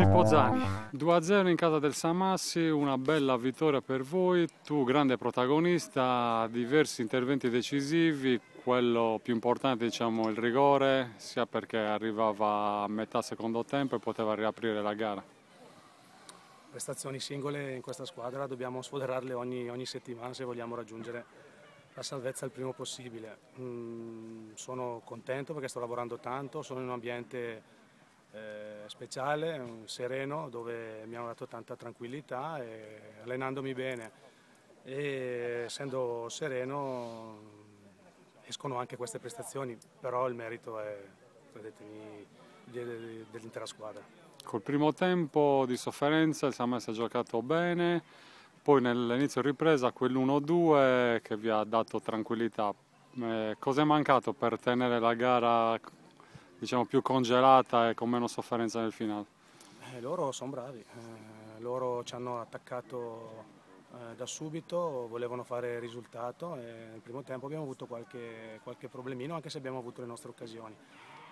Pippo Zani, 2-0 in casa del Samassi, una bella vittoria per voi, tu grande protagonista, diversi interventi decisivi, quello più importante diciamo il rigore, sia perché arrivava a metà secondo tempo e poteva riaprire la gara. Prestazioni singole in questa squadra dobbiamo sfoderarle ogni, ogni settimana se vogliamo raggiungere la salvezza il primo possibile. Mm, sono contento perché sto lavorando tanto, sono in un ambiente eh, speciale, sereno, dove mi hanno dato tanta tranquillità e allenandomi bene e essendo sereno escono anche queste prestazioni, però il merito è, dell'intera squadra. Col primo tempo di sofferenza il Samas ha giocato bene, poi nell'inizio ripresa quell'1-2 che vi ha dato tranquillità. Eh, Cosa è mancato per tenere la gara diciamo, più congelata e con meno sofferenza nel finale? Eh, loro sono bravi, eh, loro ci hanno attaccato eh, da subito, volevano fare risultato e nel primo tempo abbiamo avuto qualche, qualche problemino anche se abbiamo avuto le nostre occasioni.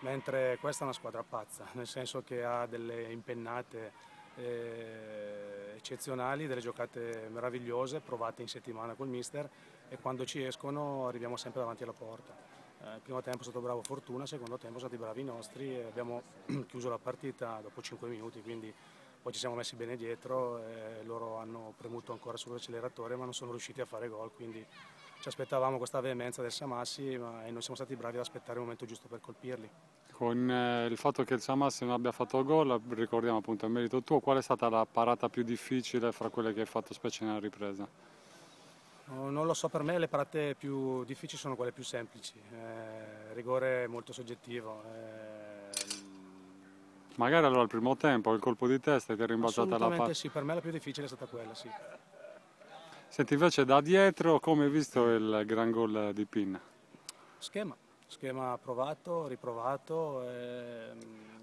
Mentre questa è una squadra pazza, nel senso che ha delle impennate eh, eccezionali, delle giocate meravigliose provate in settimana col mister e quando ci escono arriviamo sempre davanti alla porta. Eh, il primo tempo è stato bravo Fortuna, il secondo tempo sono stati bravi i nostri e abbiamo chiuso la partita dopo 5 minuti, quindi poi ci siamo messi bene dietro e loro hanno premuto ancora sull'acceleratore ma non sono riusciti a fare gol, quindi ci aspettavamo questa veemenza del Samassi ma, e noi siamo stati bravi ad aspettare il momento giusto per colpirli. Con eh, il fatto che il Samassi non abbia fatto gol, ricordiamo appunto il merito tuo, qual è stata la parata più difficile fra quelle che hai fatto specie nella ripresa? Non lo so, per me le parate più difficili sono quelle più semplici, eh, rigore molto soggettivo. Eh, Magari allora al primo tempo, il colpo di testa ti è rimbalzata la parte? sì, per me la più difficile è stata quella, sì. Senti invece da dietro come hai visto il gran gol di Pinna? Schema, schema provato, riprovato. Eh,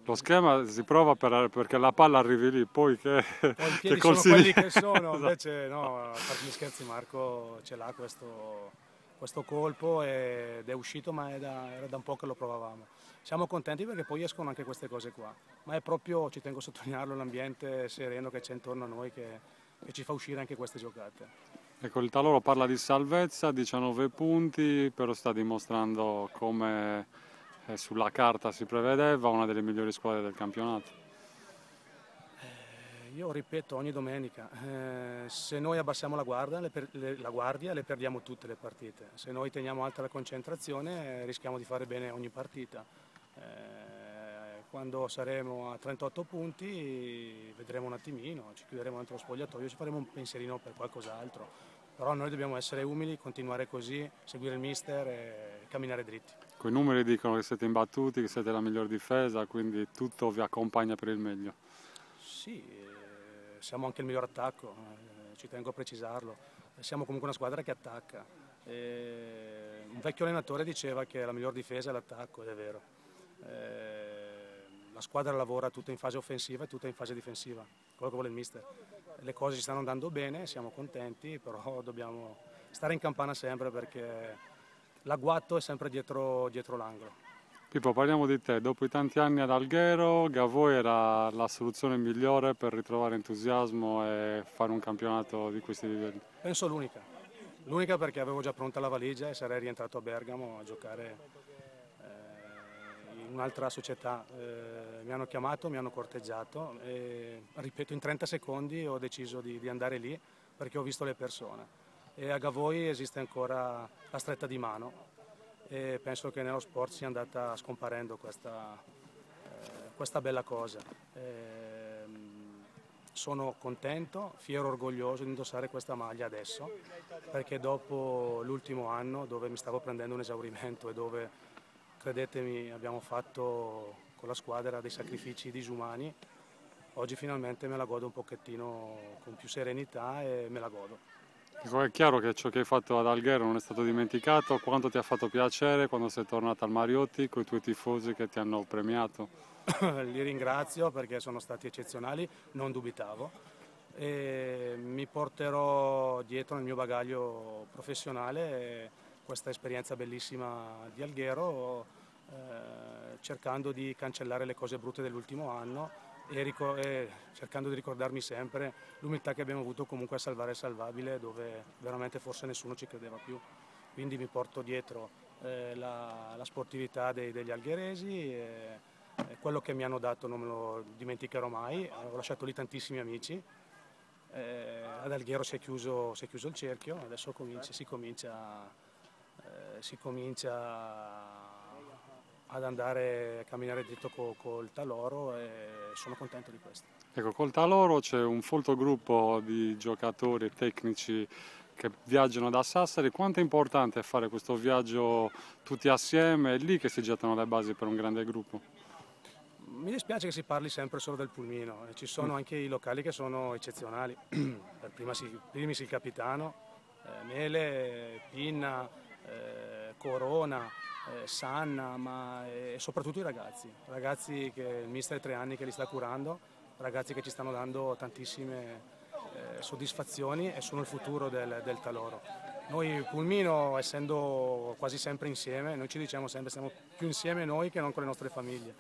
lo schema si prova per, perché la palla arrivi lì, poi che, poi che sono quelli che sono, esatto. invece no, a parte gli scherzi Marco ce l'ha questo, questo, colpo ed è uscito ma è da, era da un po' che lo provavamo. Siamo contenti perché poi escono anche queste cose qua, ma è proprio, ci tengo a sottolinearlo, l'ambiente sereno che c'è intorno a noi che, che ci fa uscire anche queste giocate. Ecco, il Taloro parla di salvezza, 19 punti, però sta dimostrando come eh, sulla carta si prevedeva una delle migliori squadre del campionato. Eh, io ripeto ogni domenica, eh, se noi abbassiamo la guardia, le, le, la guardia, le perdiamo tutte le partite, se noi teniamo alta la concentrazione eh, rischiamo di fare bene ogni partita. Eh, quando saremo a 38 punti vedremo un attimino, ci chiuderemo dentro lo spogliatoio, ci faremo un pensierino per qualcos'altro, però noi dobbiamo essere umili, continuare così, seguire il mister e camminare dritti. I numeri dicono che siete imbattuti, che siete la miglior difesa, quindi tutto vi accompagna per il meglio. Sì, eh, siamo anche il miglior attacco, eh, ci tengo a precisarlo. Siamo comunque una squadra che attacca. Eh, un vecchio allenatore diceva che la miglior difesa è l'attacco, ed è vero. la squadra lavora tutta in fase offensiva e tutta in fase difensiva, quello che vuole il mister. Le cose ci stanno andando bene, siamo contenti, però dobbiamo stare in campana sempre perché l'agguato è sempre dietro, dietro l'angolo. Pippo, parliamo di te. Dopo i tanti anni ad Alghero, Gavoi era la soluzione migliore per ritrovare entusiasmo e fare un campionato di questi livelli? Penso l'unica. L'unica perché avevo già pronta la valigia e sarei rientrato a Bergamo a giocare eh, in un'altra società. Eh, mi hanno chiamato, mi hanno corteggiato e, ripeto, in 30 secondi ho deciso di, di andare lì perché ho visto le persone e a Gavoi esiste ancora la stretta di mano e penso che nello sport sia andata scomparendo questa, eh, questa bella cosa. E, sono contento, fiero, orgoglioso di indossare questa maglia adesso perché dopo l'ultimo anno dove mi stavo prendendo un esaurimento e dove, credetemi, abbiamo fatto con la squadra dei sacrifici disumani, oggi finalmente me la godo un pochettino con più serenità e me la godo. È chiaro che ciò che hai fatto ad Alghero non è stato dimenticato, quanto ti ha fatto piacere quando sei tornato al Mariotti con i tuoi tifosi che ti hanno premiato? Li ringrazio perché sono stati eccezionali, non dubitavo e mi porterò dietro nel mio bagaglio professionale questa esperienza bellissima di Alghero eh, cercando di cancellare le cose brutte dell'ultimo anno e, e, cercando di ricordarmi sempre l'umiltà che abbiamo avuto comunque a salvare il salvabile dove veramente forse nessuno ci credeva più. Quindi mi porto dietro eh, la, la, sportività dei, degli algheresi, e, e quello che mi hanno dato non me lo dimenticherò mai, ho lasciato lì tantissimi amici, eh, ad Alghero si è, chiuso, si è, chiuso, il cerchio, adesso comincia, si, comincia, eh, si comincia ad andare a camminare dritto col, col Taloro e sono contento di questo. Ecco, col Taloro c'è un folto gruppo di giocatori tecnici che viaggiano da Sassari. Quanto è importante fare questo viaggio tutti assieme? È lì che si gettano le basi per un grande gruppo? Mi dispiace che si parli sempre solo del pulmino, ci sono mm. anche i locali che sono eccezionali, per prima si, primis il capitano, eh, Mele, Pinna, eh, Corona, eh, Sanna, ma eh, soprattutto i ragazzi, ragazzi che il mister è tre anni che li sta curando, ragazzi che ci stanno dando tantissime eh, soddisfazioni e sono il futuro del, del Taloro. Noi Pulmino, essendo quasi sempre insieme, noi ci diciamo sempre siamo più insieme noi che non con le nostre famiglie.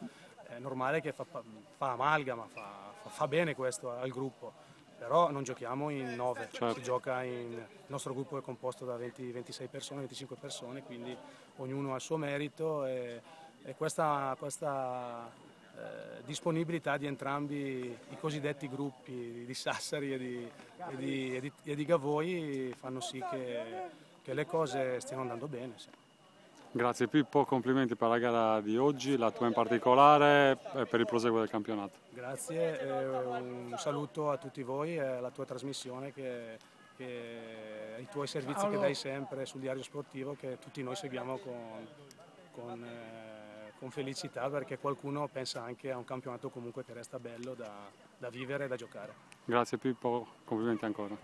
È normale che fa, fa amalgama, fa, fa bene questo al gruppo però non giochiamo in 9, certo. si gioca in, il nostro gruppo è composto da 20, 26 persone, 25 persone, quindi ognuno ha il suo merito e, e questa, questa eh, disponibilità di entrambi i cosiddetti gruppi di Sassari e di, e di, e di, di Gavoi fanno sì che, che, le cose stiano andando bene. Sì. Grazie Pippo, complimenti per la gara di oggi, la tua in particolare e per il proseguo del campionato. Grazie, eh, un saluto a tutti voi e alla tua trasmissione che, che i tuoi servizi Paolo. che dai sempre sul diario sportivo che tutti noi seguiamo con, con, eh, con, felicità perché qualcuno pensa anche a un campionato comunque che resta bello da, da vivere e da giocare. Grazie Pippo, complimenti ancora.